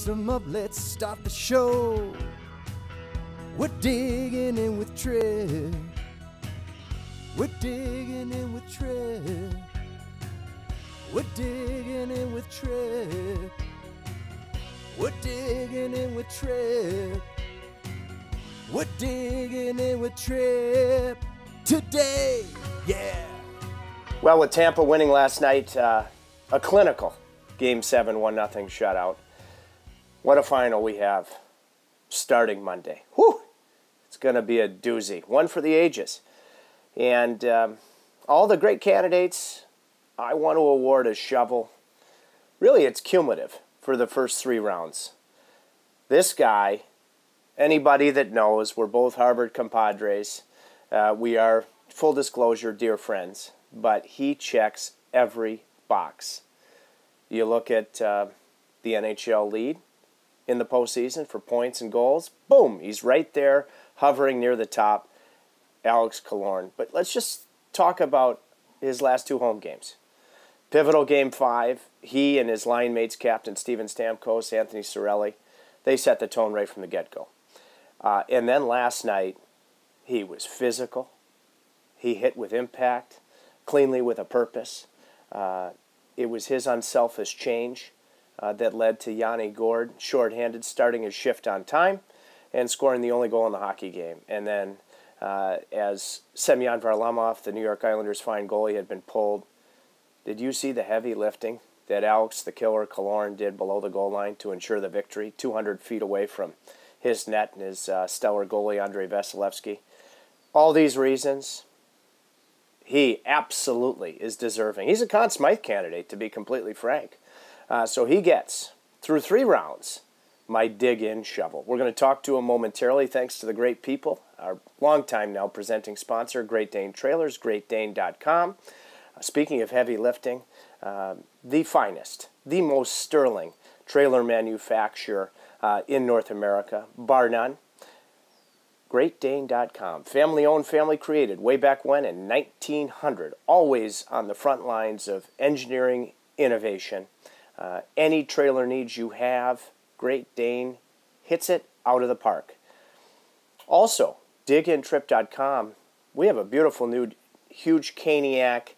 Mix 'em up, let's start the show. We're digging in with Tripp. We're digging in with Tripp. We're digging in with Tripp. We're digging in with Tripp. We're digging in with Tripp today. Yeah. Well, with Tampa winning last night, uh, a clinical Game 7 1 0 shutout. What a final we have starting Monday. Whew! It's going to be a doozy. One for the ages. And um, all the great candidates, I want to award a shovel. Really, it's cumulative for the first three rounds. This guy, anybody that knows, we're both Harvard compadres. Uh, we are, full disclosure, dear friends, but he checks every box. You look at uh, the NHL lead in the postseason for points and goals. Boom, he's right there, hovering near the top. Alex Killorn. But let's just talk about his last two home games. Pivotal game five, he and his line mates, Captain Steven Stamkos, Anthony Cirelli, they set the tone right from the get go. Uh, and then last night, he was physical. He hit with impact, cleanly with a purpose. Uh, it was his unselfish change uh, that led to Yanni Gourde, shorthanded, starting his shift on time and scoring the only goal in the hockey game. And then, uh, as Semyon Varlamov, the New York Islanders' fine goalie, had been pulled, did you see the heavy lifting that Alex the Killer Killorn did below the goal line to ensure the victory, 200 feet away from his net and his uh, stellar goalie, Andrei Vasilevskiy? All these reasons, he absolutely is deserving. He's a Conn Smythe candidate, to be completely frank. Uh, so he gets, through three rounds, my dig in shovel. We're going to talk to him momentarily, thanks to the great people, our long time now presenting sponsor, Great Dane Trailers, greatdane.com. Uh, speaking of heavy lifting, uh, the finest, the most sterling trailer manufacturer uh, in North America, bar none. GreatDane.com. Family owned, family created way back when in 1900. Always on the front lines of engineering innovation. Uh, any trailer needs you have, Great Dane hits it out of the park. Also, digintrip.com. We have a beautiful new huge Caniac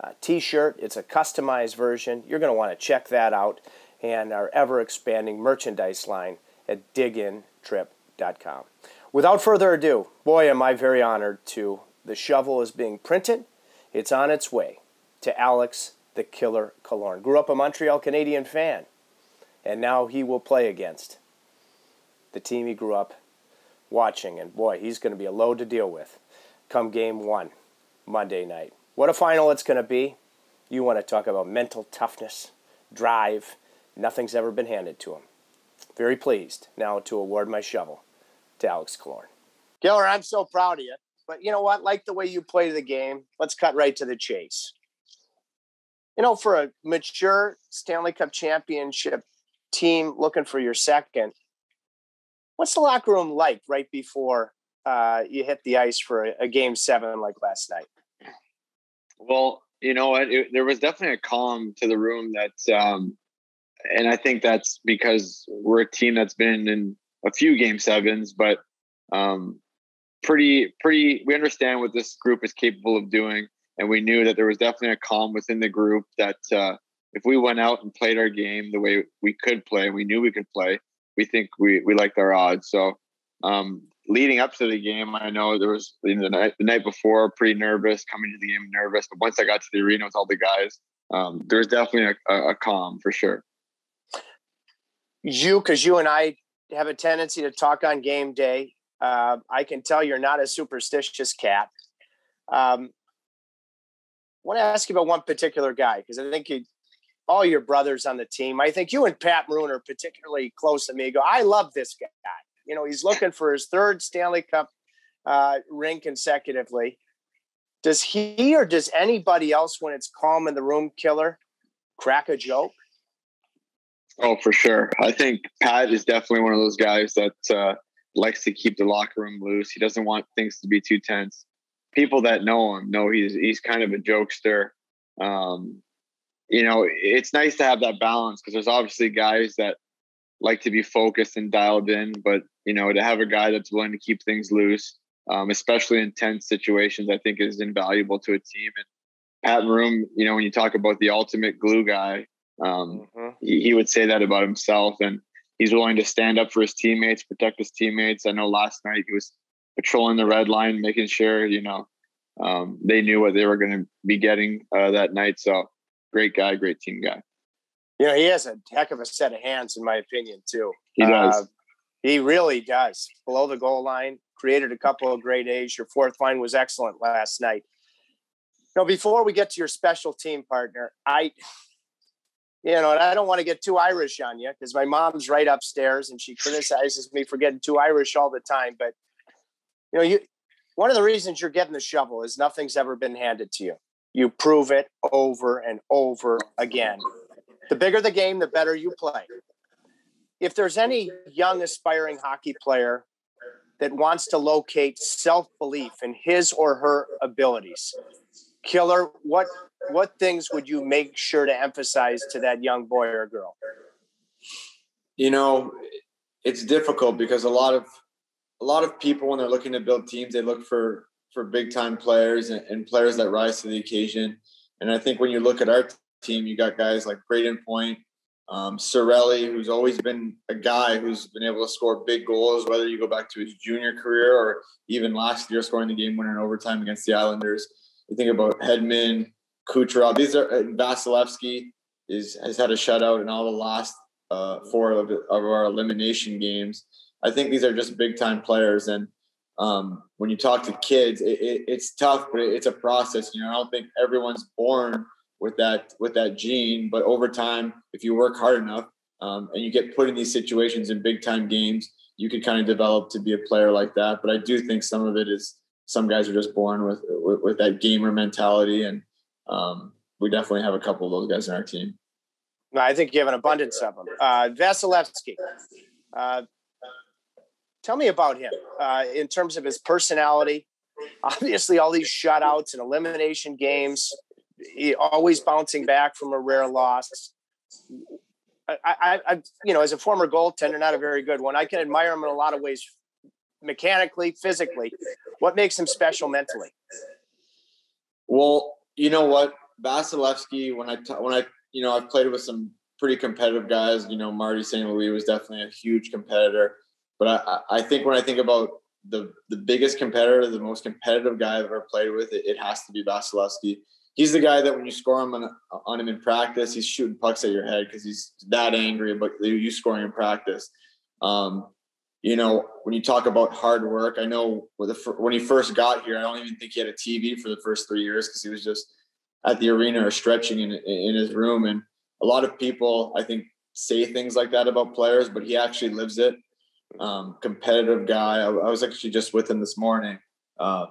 uh, t shirt. It's a customized version. You're going to want to check that out. And our ever expanding merchandise line at digintrip.com. Without further ado, boy, am I very honored to. The shovel is being printed. It's on its way to Alex the Killer Killorn. Grew up a Montreal Canadian fan, and now he will play against the team he grew up watching. And boy, he's going to be a load to deal with come game one, Monday night. What a final it's going to be. You want to talk about mental toughness, drive. Nothing's ever been handed to him. Very pleased now to award my shovel to Alex Killorn. Killer, I'm so proud of you. But you know what? Like the way you play the game, let's cut right to the chase. You know, for a mature Stanley Cup championship team looking for your second, what's the locker room like right before uh, you hit the ice for a, a, game seven like last night? Well, you know what? It, there was definitely a calm to the room that, um, and I think that's because we're a team that's been in a few game sevens, but um, pretty pretty we understand what this group is capable of doing, and we knew that there was definitely a calm within the group that uh, if we went out and played our game the way we could play, we knew we could play. We think we we liked our odds. So um, leading up to the game, I know there was the night the night before pretty nervous coming to the game nervous, but once I got to the arena with all the guys, um, there was definitely a, a, a calm for sure. You, because you and I have a tendency to talk on game day. Uh, I can tell you're not a superstitious cat. Um, I want to ask you about one particular guy because I think you, all your brothers on the team. I think you and Pat Maroon are particularly close to me. Go, I love this guy. You know, he's looking for his third Stanley Cup uh, ring consecutively. Does he or does anybody else, when it's calm in the room, killer, crack a joke? Oh, for sure. I think Pat is definitely one of those guys that uh, likes to keep the locker room loose. He doesn't want things to be too tense. People that know him know he's he's kind of a jokester. Um, you know, it's nice to have that balance because there's obviously guys that like to be focused and dialed in. But you know, to have a guy that's willing to keep things loose, um, especially in tense situations, I think is invaluable to a team. And Pat Maroon, you know, when you talk about the ultimate glue guy, um, mm-hmm. he, he would say that about himself, and he's willing to stand up for his teammates, protect his teammates. I know last night he was patrolling the red line, making sure you know um, they knew what they were going to be getting uh, that night. So great guy, great team guy. You know, he has a heck of a set of hands, in my opinion, too. He does. Uh, he really does. Below the goal line, created a couple of great A's. Your fourth line was excellent last night. Now, before we get to your special team partner, I, you know, and I don't want to get too Irish on you because my mom's right upstairs and she criticizes me for getting too Irish all the time. But you know, you one of the reasons you're getting the shovel is nothing's ever been handed to you. You prove it over and over again. The bigger the game, the better you play. If there's any young aspiring hockey player that wants to locate self belief in his or her abilities, Killer, what what things would you make sure to emphasize to that young boy or girl? You know, it's difficult because a lot of a lot of people when they're looking to build teams, they look for for big time players and, and players that rise to the occasion. And I think when you look at our team, you got guys like Brayden Point, um, Cirelli, who's always been a guy who's been able to score big goals, whether you go back to his junior career or even last year scoring the game winner in overtime against the Islanders. You think about Hedman, Kucherov. These are uh, Vasilevskiy is has had a shutout in all the last uh, four of, of our elimination games. I think these are just big time players, and um, when you talk to kids, it, it, it's tough, but it's a process. You know, I don't think everyone's born with that with that gene, but over time, if you work hard enough um, and you get put in these situations in big time games, you could kind of develop to be a player like that. But I do think some of it is some guys are just born with with, with that gamer mentality, and um, we definitely have a couple of those guys in our team. I think you have an abundance of them. Uh, Vasilevskiy, uh, tell me about him uh, in terms of his personality. Obviously, all these shutouts and elimination games, he always bouncing back from a rare loss. I, I, I, you know, as a former goaltender, not a very good one. I can admire him in a lot of ways, mechanically, physically. What makes him special mentally? Well, you know what, Vasilevskiy. When I when I you know I've played with some pretty competitive guys. You know, Marty St. Louis was definitely a huge competitor. But I, I think when I think about the the biggest competitor, the most competitive guy I've ever played with, it, it has to be Vasilevskiy. He's the guy that when you score him on, on him in practice, he's shooting pucks at your head because he's that angry about you scoring in practice. Um, you know, when you talk about hard work, I know when he first got here, I don't even think he had a TV for the first three years because he was just at the arena or stretching in in his room. And a lot of people, I think, say things like that about players, but he actually lives it um, competitive guy. I, I, was actually just with him this morning. Uh,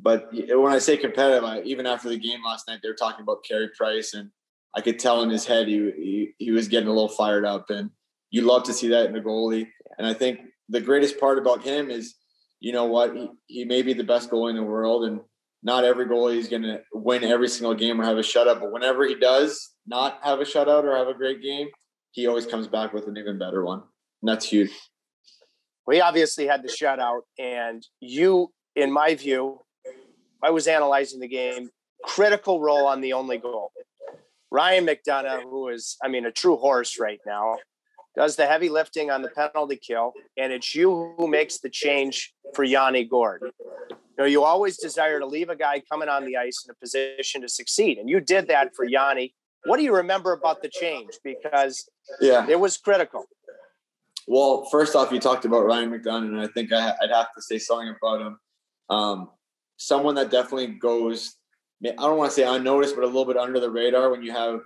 but when I say competitive, I, even after the game last night, they were talking about Carey Price, and I could tell in his head he, he, he was getting a little fired up. And you love to see that in a goalie. And I think the greatest part about him is, you know what, he, he may be the best goalie in the world, and not every goalie is going to win every single game or have a shutout. But whenever he does not have a shutout or have a great game, he always comes back with an even better one. And that's huge we obviously had the shutout, and you, in my view, I was analyzing the game, critical role on the only goal. Ryan McDonagh, who is, I mean, a true horse right now, does the heavy lifting on the penalty kill, and it's you who makes the change for Yanni Gourde. You know, you always desire to leave a guy coming on the ice in a position to succeed, and you did that for Yanni. What do you remember about the change? Because yeah, it was critical. Well, first off, you talked about Ryan McDonagh, and I think I, would have to say something about him. Um, someone that definitely goes, I don't want to say unnoticed, but a little bit under the radar when you have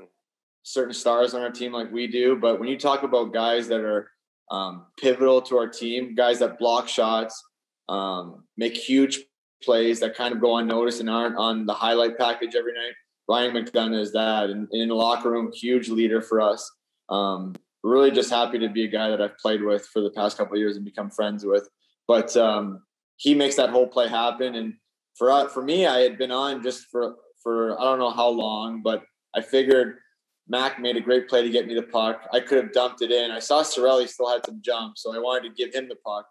certain stars on our team like we do. But when you talk about guys that are um, pivotal to our team, guys that block shots, um, make huge plays that kind of go unnoticed and aren't on the highlight package every night. Ryan McDonagh is that, and in the locker room, huge leader for us. Um, really just happy to be a guy that I've played with for the past couple years and become friends with. But um, he makes that whole play happen. And for for me, I had been on just for for I don't know how long, but I figured Mac made a great play to get me the puck. I could have dumped it in. I saw Cirelli still had some jump, so I wanted to give him the puck.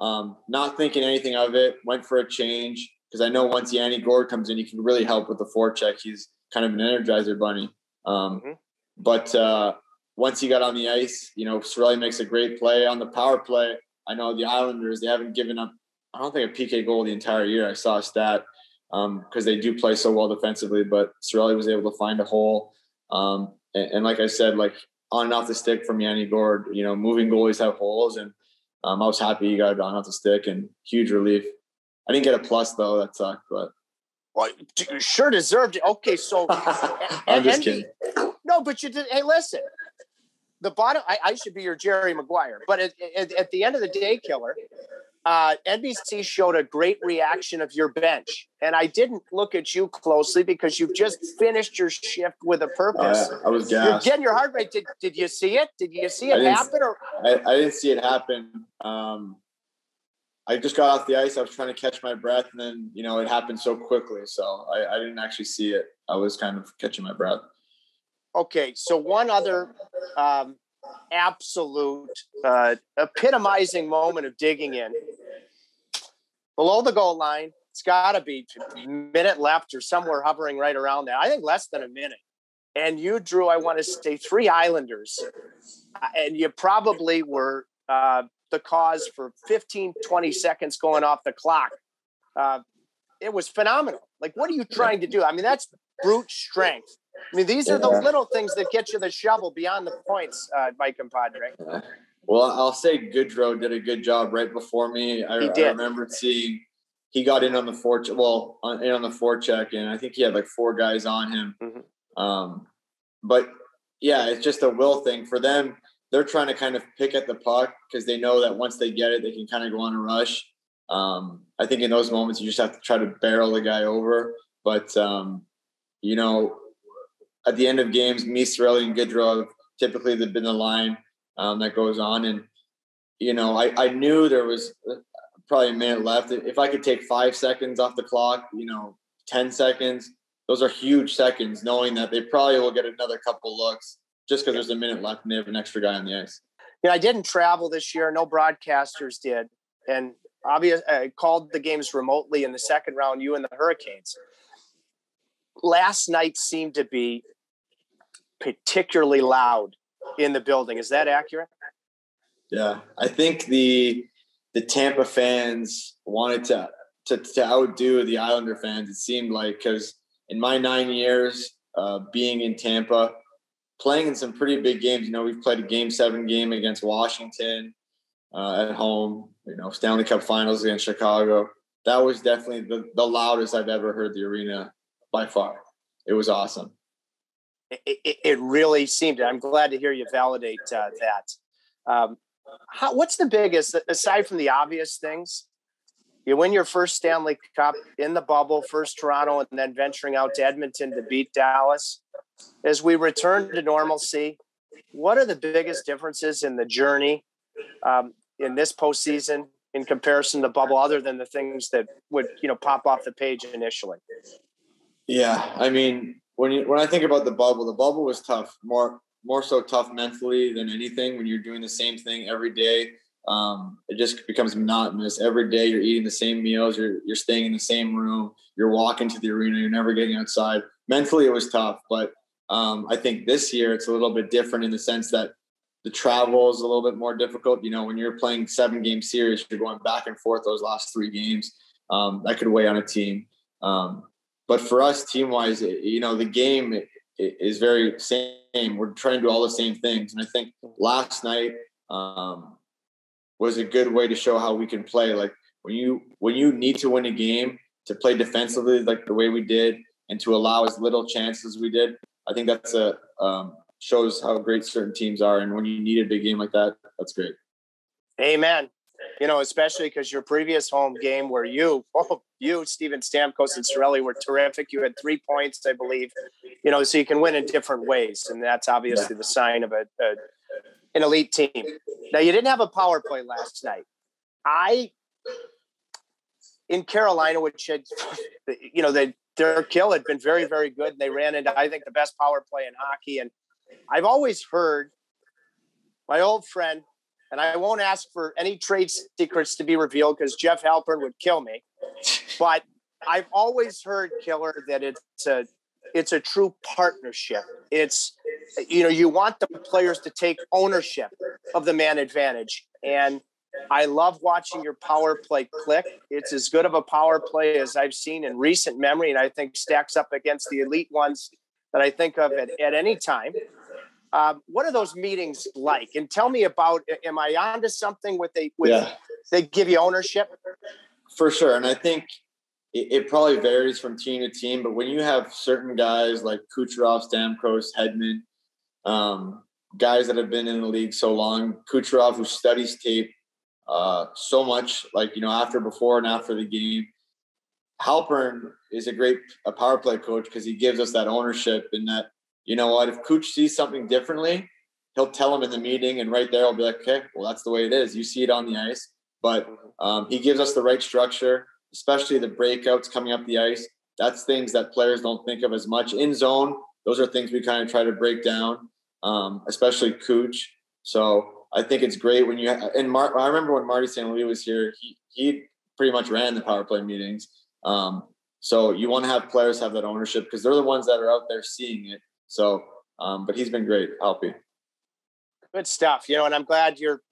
Um, not thinking anything of it, went for a change because I know once Yanni Gourde comes in, he can really help with the forecheck. He's kind of an energizer bunny. Um, mm-hmm. But uh, once he got on the ice, you know, Cirelli makes a great play on the power play. I know the Islanders, they haven't given up, I don't think a PK goal the entire year. I saw a stat because um, they do play so well defensively, but Cirelli was able to find a hole. Um, and, and, like I said, like on and off the stick from Yanni Gourde, you know, moving goalies have holes. And um, I was happy he got it on off the stick and huge relief. I didn't get a plus though. That sucked, but. Well, sure deserved it. Okay, so I'm just kidding. No, but you did. Hey, listen, the bottom. I, I should be your Jerry Maguire, but at, at, at, the end of the day, killer. Uh, NBC showed a great reaction of your bench, and I didn't look at you closely because you've just finished your shift with a purpose. Oh, I was gassed. You're getting your heart rate. Did, did you see it? Did you see it happen? Or I, I, didn't see it happen. Um, I just got off the ice. I was trying to catch my breath, and then you know it happened so quickly. So I, I didn't actually see it. I was kind of catching my breath. Okay, so one other um, absolute uh, epitomizing moment of digging in below the goal line. It's got to be a minute left or somewhere hovering right around that. I think less than a minute. And you drew, I want to say, three Islanders, uh, and you probably were uh, the cause for 15, 20 seconds going off the clock. Uh, it was phenomenal. Like, what are you trying to do? I mean, that's brute strength. I mean, these are the little things that get you the shovel beyond the points, uh, Mike and Padre. Well, I'll say Goodrow did a good job right before me. I, I remember seeing he got in on the four, well, on, in on the forecheck, and I think he had like four guys on him. Mm-hmm. Um, but yeah, it's just a will thing for them. They're trying to kind of pick at the puck because they know that once they get it, they can kind of go on a rush. Um, I think in those moments, you just have to try to barrel the guy over. But um, you know, at the end of games, me, Cirelli, and Goodrow have typically been the line um, that goes on. And, you know, I, I knew there was uh, probably a minute left. If I could take five seconds off the clock, you know, 10 seconds, those are huge seconds, knowing that they probably will get another couple looks just because there's a minute left and they have an extra guy on the ice. Yeah, I didn't travel this year. No broadcasters did. And obviously, I called the games remotely in the second round, you and the Hurricanes. Last night seemed to be particularly loud in the building. Is that accurate? Yeah, I think the the Tampa fans wanted to to, to outdo the Islander fans. It seemed like because in my nine years uh, being in Tampa, playing in some pretty big games. You know, we've played a Game Seven game against Washington uh, at home. You know, Stanley Cup Finals against Chicago. That was definitely the, the loudest I've ever heard the arena by far. It was awesome it, it really seemed. I'm glad to hear you validate uh, that. Um, how, what's the biggest, aside from the obvious things? You win your first Stanley Cup in the bubble, first Toronto, and then venturing out to Edmonton to beat Dallas. As we return to normalcy, what are the biggest differences in the journey um, in this postseason in comparison to bubble, other than the things that would you know pop off the page initially? Yeah, I mean, when you when I think about the bubble, the bubble was tough, more more so tough mentally than anything. When you're doing the same thing every day, um, it just becomes monotonous. Every day you're eating the same meals, you're you're staying in the same room, you're walking to the arena, you're never getting outside. Mentally, it was tough, but um, I think this year it's a little bit different in the sense that the travel is a little bit more difficult. You know, when you're playing seven game series, you're going back and forth those last three games. Um, that could weigh on a team. Um, but for us, team wise, you know, the game is very same. We're trying to do all the same things, and I think last night um, was a good way to show how we can play. Like when you when you need to win a game to play defensively like the way we did, and to allow as little chances as we did. I think that's a um, shows how great certain teams are, and when you need a big game like that, that's great. Amen you know, especially because your previous home game where you, oh, you, Steven Stamkos and Cirelli were terrific. You had three points, I believe, you know, so you can win in different ways. And that's obviously the sign of a, a an elite team. Now, you didn't have a power play last night. I, in Carolina, which had, you know, they, their kill had been very, very good. And they ran into, I think, the best power play in hockey. And I've always heard my old friend, and I won't ask for any trade secrets to be revealed because Jeff Halpern would kill me. But I've always heard, Killer, that it's a it's a true partnership. It's you know you want the players to take ownership of the man advantage, and I love watching your power play click. It's as good of a power play as I've seen in recent memory, and I think stacks up against the elite ones that I think of at, at any time. Um, what are those meetings like? And tell me about. Am I onto something with they? With, Yeah. They give you ownership. For sure. And I think it, it probably varies from team to team, but when you have certain guys like Kucherov, Stamkos, Hedman, um, guys that have been in the league so long, Kucherov, who studies tape uh, so much, like, you know, after, before, and after the game. Halpern is a great a power play coach because he gives us that ownership and that, you know what, if Cooch sees something differently, he'll tell him in the meeting, and right there, I'll be like, okay, well, that's the way it is. You see it on the ice. But um, he gives us the right structure, especially the breakouts coming up the ice. That's things that players don't think of as much in zone. Those are things we kind of try to break down, um, especially Cooch. So I think it's great when you and Mar- I remember when Marty St. Louis was here, he he pretty much ran the power play meetings. Um, so you want to have players have that ownership because they're the ones that are out there seeing it. So, um, but he's been great, helping. Good stuff. You know, and I'm glad you're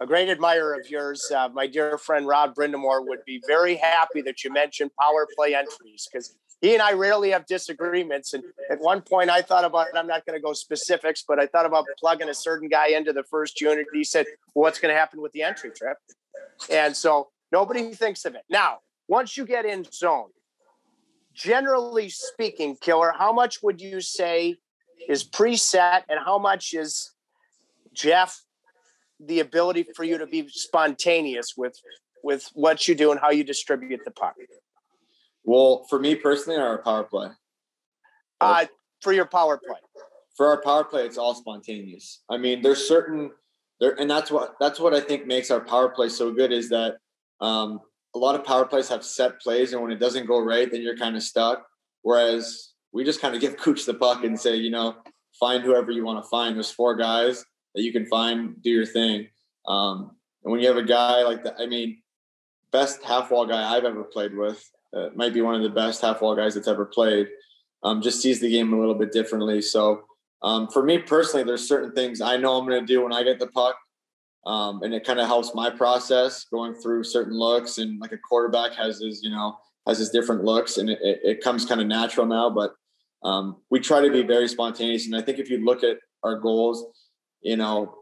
a great admirer of yours. Uh, my dear friend Rod Brind'Amour would be very happy that you mentioned power play entries because he and I rarely have disagreements. And at one point, I thought about I'm not going to go specifics, but I thought about plugging a certain guy into the first unit. He said, well, "What's going to happen with the entry Tripp?" And so nobody thinks of it. Now, once you get in zone, generally speaking, Killer, how much would you say is preset, and how much is Jeff the ability for you to be spontaneous with with what you do and how you distribute the puck Well, for me personally, our power play. uh, for your power play for our power play, it's all spontaneous. I mean, there's certain there, and that's what that's what I think makes our power play so good is that um, a lot of power plays have set plays, and when it doesn't go right, then you're kind of stuck. Whereas we just kind of give Cooch the puck and say, you know, find whoever you want to find. There's four guys that you can find, do your thing. Um, and when you have a guy like that, I mean, best half wall guy I've ever played with, uh, might be one of the best half wall guys that's ever played. Um, just sees the game a little bit differently. So um, for me personally, there's certain things I know I'm going to do when I get the puck. Um, and it kind of helps my process going through certain looks and like a quarterback has his, you know, has his different looks and it, it, it comes kind of natural now, but um, we try to be very spontaneous. And I think if you look at our goals, you know,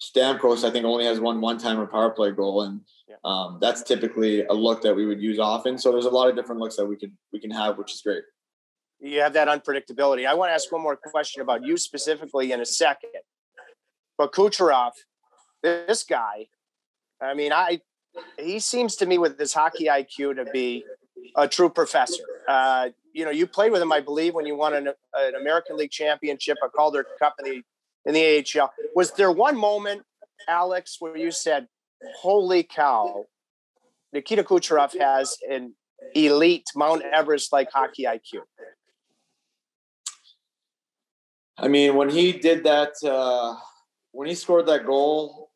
Stamkos, I think only has one one-timer power play goal. And um, that's typically a look that we would use often. So there's a lot of different looks that we can, we can have, which is great. you have that unpredictability i want to ask one more question about you specifically in a second but kucherov this guy i mean i he seems to me with his hockey iq to be a true professor. Uh, you know you played with him i believe when you won an, an american league championship a calder cup in the in the ahl was there one moment alex where you said holy cow nikita kucherov has an elite mount everest like hockey iq I mean, when he did that, uh, when he scored that goal,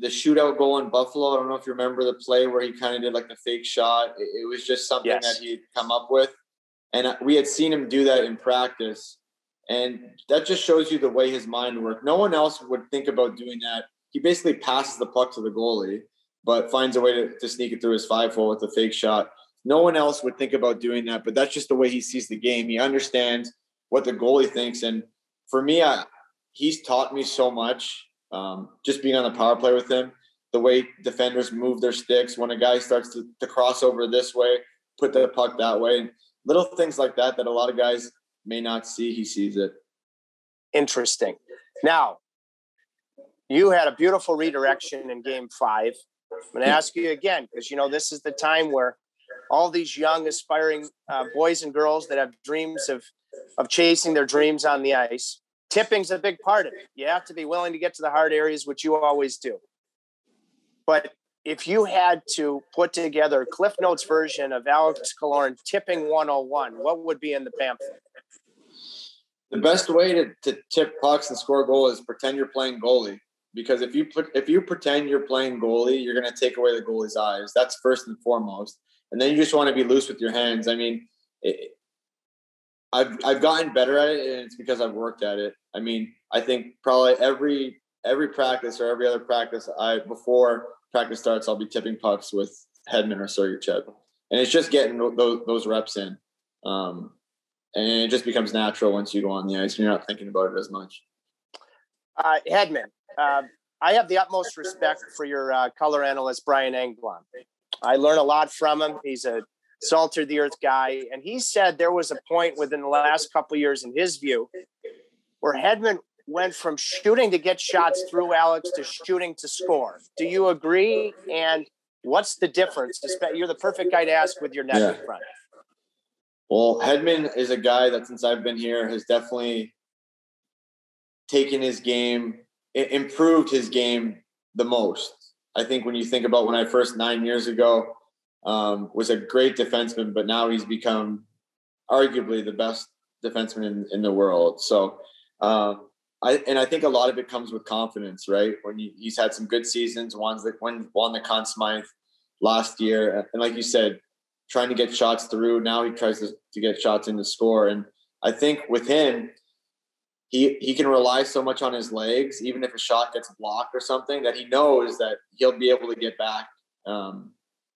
the shootout goal in Buffalo, I don't know if you remember the play where he kind of did like the fake shot. It, it was just something Yes. that he'd come up with. And uh, we had seen him do that in practice. And that just shows you the way his mind worked. No one else would think about doing that. He basically passes the puck to the goalie, but finds a way to, to sneak it through his five hole with a fake shot. No one else would think about doing that, but that's just the way he sees the game. He understands what the goalie thinks. And for me, I, he's taught me so much. Um, just being on the power play with him, the way defenders move their sticks when a guy starts to, to cross over this way, put the puck that way, little things like that that a lot of guys may not see. He sees it. interesting. Now, you had a beautiful redirection in game five. I'm going to ask you again because you know this is the time where all these young, aspiring uh, boys and girls that have dreams of of chasing their dreams on the ice. Tipping's a big part of it. You have to be willing to get to the hard areas, which you always do. But if you had to put together Cliff Notes version of Alex Killorn tipping 101, what would be in the pamphlet? the best way to, to tip pucks and score goal is pretend you're playing goalie. Because if you put if you pretend you're playing goalie, you're going to take away the goalie's eyes. That's first and foremost. And then you just want to be loose with your hands. I mean, it, I've I've gotten better at it, and it's because I've worked at it. I mean, I think probably every every practice or every other practice, I before practice starts, I'll be tipping pucks with Hedman or Sergachev, and it's just getting those those reps in. Um, and it just becomes natural once you go on the ice and you're not thinking about it as much. Uh, Hedman, uh, I have the utmost respect for your uh, color analyst, Brian Engblom. I learn a lot from him. He's a salter the earth guy. And he said there was a point within the last couple years, in his view, where Hedman went from shooting to get shots through Alex to shooting to score. Do you agree? And what's the difference? You're the perfect guy to ask with your net yeah. in front. Well, Hedman is a guy that since I've been here has definitely taken his game, improved his game the most. I think when you think about when I first nine years ago um, was a great defenseman, but now he's become arguably the best defenseman in, in the world. So, um, I and I think a lot of it comes with confidence, right? When you, he's had some good seasons, ones that won won the Conn Smythe last year, and like you said, trying to get shots through. Now he tries to, to get shots in to score. And I think with him, he he can rely so much on his legs, even if a shot gets blocked or something, that he knows that he'll be able to get back um,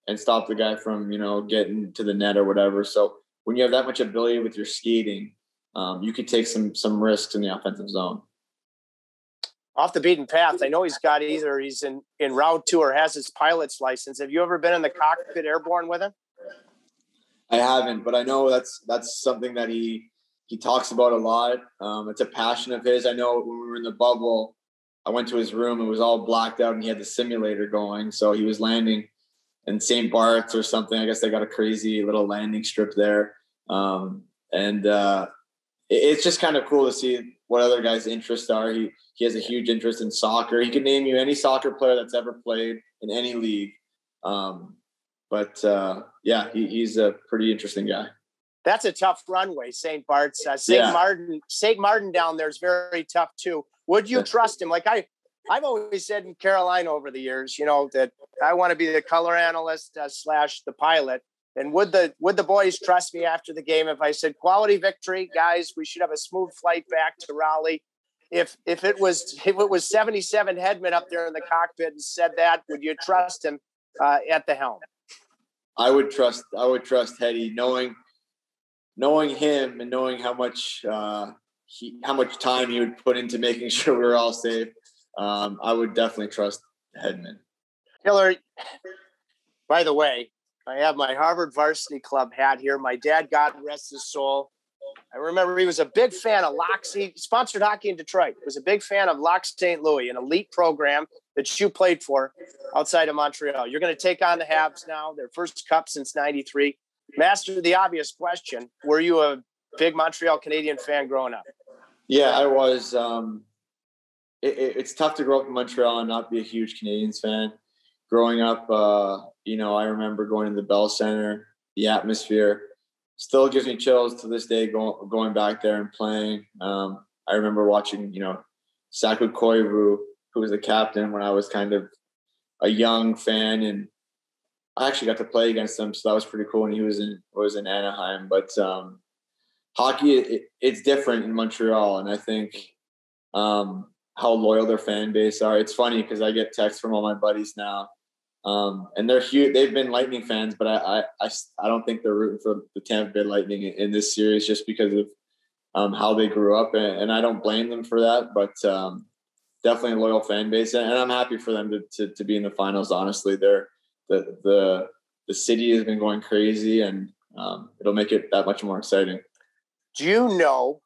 and stop the guy from you know getting to the net or whatever. So when you have that much ability with your skating, um, you could take some some risks in the offensive zone. Off the beaten path, I know he's got either he's in in route two or has his pilot's license. Have you ever been in the cockpit airborne with him? I haven't, but I know that's that's something that he he talks about a lot. Um, it's a passion of his. I know when we were in the bubble, I went to his room. It was all blacked out, and he had the simulator going. So he was landing in St. Bart's or something. I guess they got a crazy little landing strip there, um, and uh, it, it's just kind of cool to see what other guys' interests are. He he has a huge interest in soccer. He can name you any soccer player that's ever played in any league. Um, but uh, yeah, he, he's a pretty interesting guy. That's a tough runway, St. Bart's. Uh, St. Yeah. Martin, St. Martin down there is very tough too. Would you trust him? Like I, I've always said in Carolina over the years, you know, that I want to be the color analyst uh, slash the pilot. And would the would the boys trust me after the game if I said quality victory, guys? We should have a smooth flight back to Raleigh. If if it was if it was seventy seven Hedman up there in the cockpit and said that, would you trust him uh, at the helm? I would trust I would trust Hetty knowing knowing him and knowing how much uh, he how much time he would put into making sure we were all safe. Um, I would definitely trust Hedman. Hillary, by the way, I have my Harvard Varsity Club hat here. My dad, God rest his soul. I remember he was a big fan of Lac. Sponsored hockey in Detroit. He was a big fan of Lac St. Louis, an elite program that you played for outside of Montreal. You're going to take on the Habs now, their first cup since 93. Master the obvious question Were you a big Montreal Canadian fan growing up? Yeah, I was. Um, it, it, it's tough to grow up in Montreal and not be a huge Canadiens fan. Growing up, uh, you know, I remember going to the Bell Center, the atmosphere still gives me chills to this day going, going back there and playing. Um, I remember watching, you know, Saku Koivu who was the captain when I was kind of a young fan, and I actually got to play against him, so that was pretty cool. And he was in was in Anaheim, but um, hockey it, it's different in Montreal, and I think um, how loyal their fan base are. It's funny because I get texts from all my buddies now. Um, and they're huge. They've been Lightning fans, but I, I, I, I, don't think they're rooting for the Tampa Bay Lightning in, in this series just because of um, how they grew up, and, and, I don't blame them for that. But um, definitely a loyal fan base, and I'm happy for them to, to, to be in the finals. Honestly, they're the the the city has been going crazy, and um, it'll make it that much more exciting. Do you know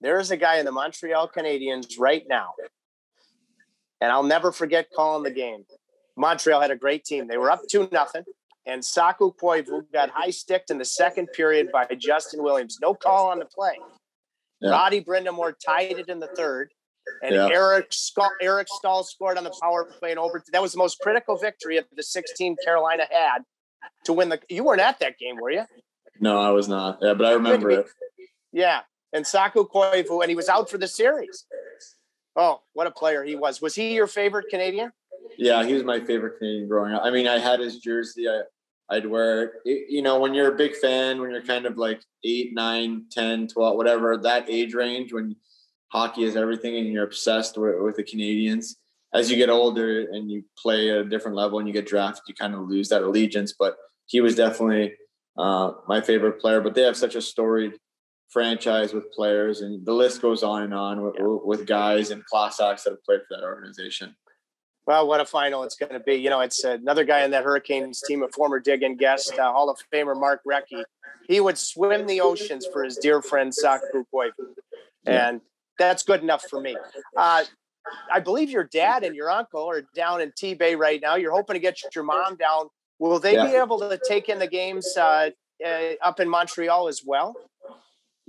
there is a guy in the Montreal Canadiens right now, and I'll never forget calling the game. Montreal had a great team. They were up two nothing, and Saku Koivu got high sticked in the second period by Justin Williams. No call on the play. Yeah. Roddy Brind'Amour tied it in the third. And yeah. Eric Eric Staal scored on the power play and over. That was the most critical victory of the 16 Carolina had to win the. You weren't at that game, were you? No, I was not. Yeah, but I remember it. Yeah, and Saku Koivu, and he was out for the series. Oh, what a player he was! Was he your favorite Canadian? Yeah, he was my favorite Canadian growing up. I mean, I had his jersey. I, I'd wear it. You know, when you're a big fan, when you're kind of like eight, nine, 10, 12, whatever, that age range, when hockey is everything and you're obsessed with, with the Canadiens. As you get older and you play at a different level and you get drafted, you kind of lose that allegiance. But he was definitely uh, my favorite player. But they have such a storied franchise with players, and the list goes on and on with, with guys and class acts that have played for that organization. Well, what a final it's going to be. You know, it's another guy in that Hurricanes team, a former Diggin guest, uh, Hall of Famer Mark Recchi. He would swim the oceans for his dear friend Saku Koivu. And that's good enough for me. Uh, I believe your dad and your uncle are down in T Bay right now. You're hoping to get your mom down. Will they yeah. be able to take in the games uh, uh, up in Montreal as well?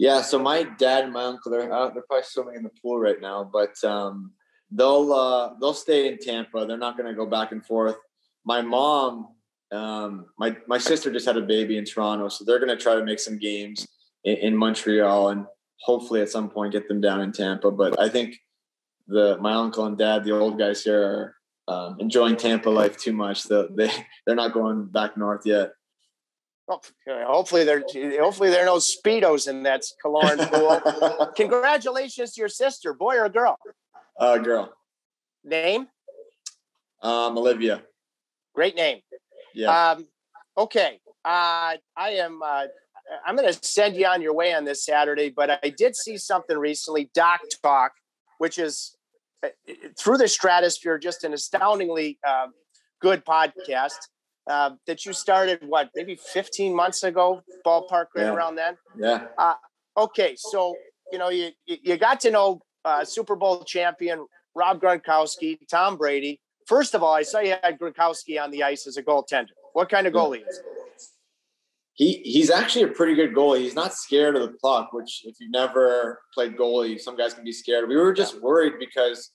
Yeah. So my dad and my uncle they're uh, they're probably swimming in the pool right now, but um, they'll uh, they'll stay in Tampa. They're not going to go back and forth. My mom, um, my my sister just had a baby in Toronto, so they're going to try to make some games in, in Montreal and hopefully at some point get them down in Tampa. But I think the my uncle and dad, the old guys here, are um, enjoying Tampa life too much. So they they're not going back north yet. Hopefully there hopefully there are no speedos in that Killorn pool. Congratulations to your sister, boy or girl? Uh, girl. Name? Um, Olivia. Great name. Yeah. Um, okay. Uh, I am. Uh, I'm going to send you on your way on this Saturday, but I did see something recently, Doc Talk, which is uh, through the stratosphere, just an astoundingly uh, good podcast uh, that you started, what, maybe 15 months ago, ballpark, right yeah. around then? Yeah. Uh, okay. So, you know, you, you got to know uh, Super Bowl champion Rob Gronkowski, Tom Brady. First of all, I saw you had Gronkowski on the ice as a goaltender. What kind of goalie is? he he's actually a pretty good goalie. He's not scared of the puck, which if you've never played goalie, some guys can be scared. We were just worried because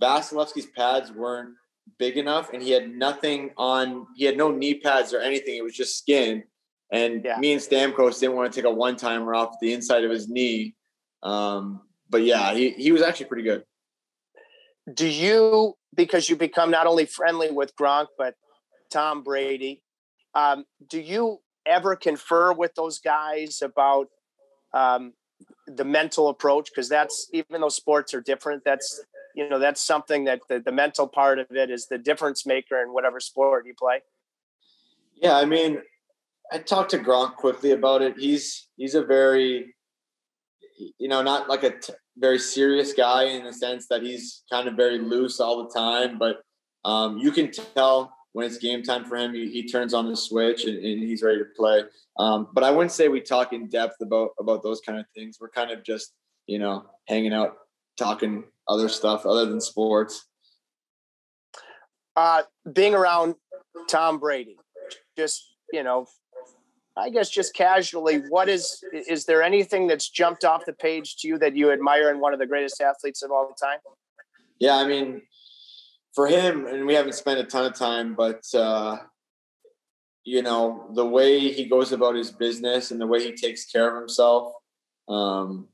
Vasilevskiy's pads weren't big enough and he had nothing on he had no knee pads or anything. It was just skin. And yeah. me and Stamkos didn't want to take a one timer off the inside of his knee. Um, but yeah, he, he was actually pretty good. Do you because you become not only friendly with Gronk but Tom Brady, um, do you ever confer with those guys about um, the mental approach? Because that's even though sports are different, that's you know that's something that the, the mental part of it is the difference maker in whatever sport you play. Yeah, I mean, I talked to Gronk quickly about it. He's he's a very you know not like a t- very serious guy in the sense that he's kind of very loose all the time, but um, you can tell when it's game time for him, he, he turns on the switch and, and he's ready to play. Um, but I wouldn't say we talk in depth about about those kind of things. We're kind of just you know hanging out, talking other stuff other than sports. Uh, being around Tom Brady, just you know, I guess just casually, what is is there anything that's jumped off the page to you that you admire in one of the greatest athletes of all time? Yeah, I mean, for him, and we haven't spent a ton of time, but uh, you know the way he goes about his business and the way he takes care of himself um,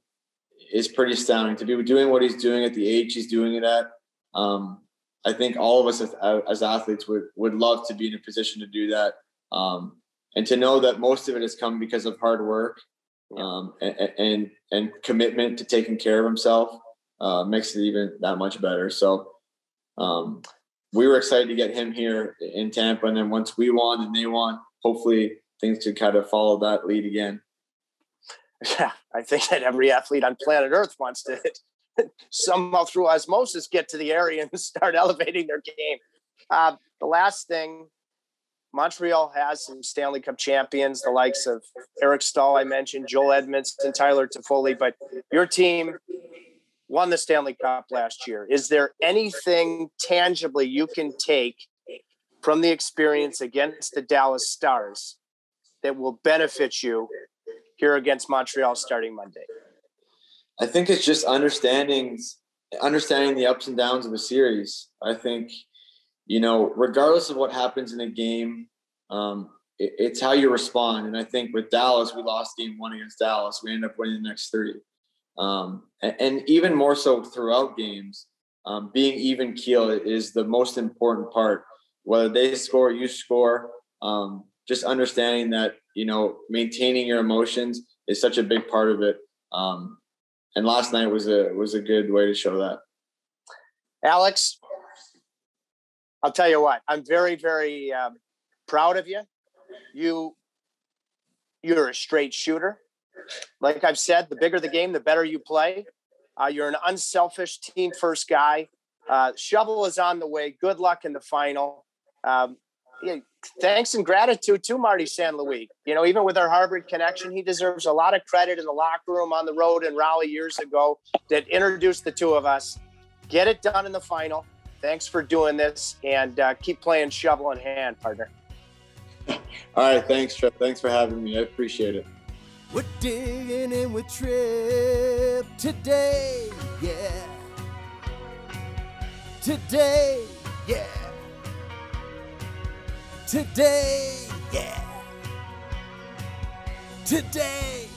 is pretty astounding. To be doing what he's doing at the age he's doing it at, um, I think all of us as, as, athletes would would love to be in a position to do that, um, and to know that most of it has come because of hard work um, and, and, and commitment to taking care of himself uh, makes it even that much better. So um, we were excited to get him here in Tampa, and then once we won and they won, hopefully things could kind of follow that lead again. Yeah, I think that every athlete on planet Earth wants to somehow through osmosis get to the area and start elevating their game. Uh, the last thing, Montreal has some Stanley Cup champions, the likes of Eric Staal, I mentioned, Joel Edmundson, Tyler Toffoli, but your team won the Stanley Cup last year. Is there anything tangibly you can take from the experience against the Dallas Stars that will benefit you here against Montreal starting Monday? I think it's just understanding understanding the ups and downs of a series. I think you know, regardless of what happens in a game, um, it, it's how you respond. And I think with Dallas, we lost game one against Dallas. We ended up winning the next three. Um, and, and, even more so throughout games, um, being even keel is the most important part. Whether they score, you score. Um, just understanding that you know maintaining your emotions is such a big part of it. Um, and last night was a was a good way to show that. Alex, I'll tell you what. I'm very very um, proud of you. You you're a straight shooter. Like I've said, the bigger the game, the better you play. Uh, you're an unselfish team first guy. Uh, shovel is on the way. Good luck in the final. Um, thanks and gratitude to Marty St. Louis. You know, even with our Harvard connection, he deserves a lot of credit in the locker room on the road in Raleigh years ago that introduced the two of us. Get it done in the final. Thanks for doing this and uh, keep playing shovel in hand, partner. All right. Thanks, Trev. Thanks for having me. I appreciate it. We're digging in with Tripp today. Yeah. Today. Yeah. Today, yeah. Today,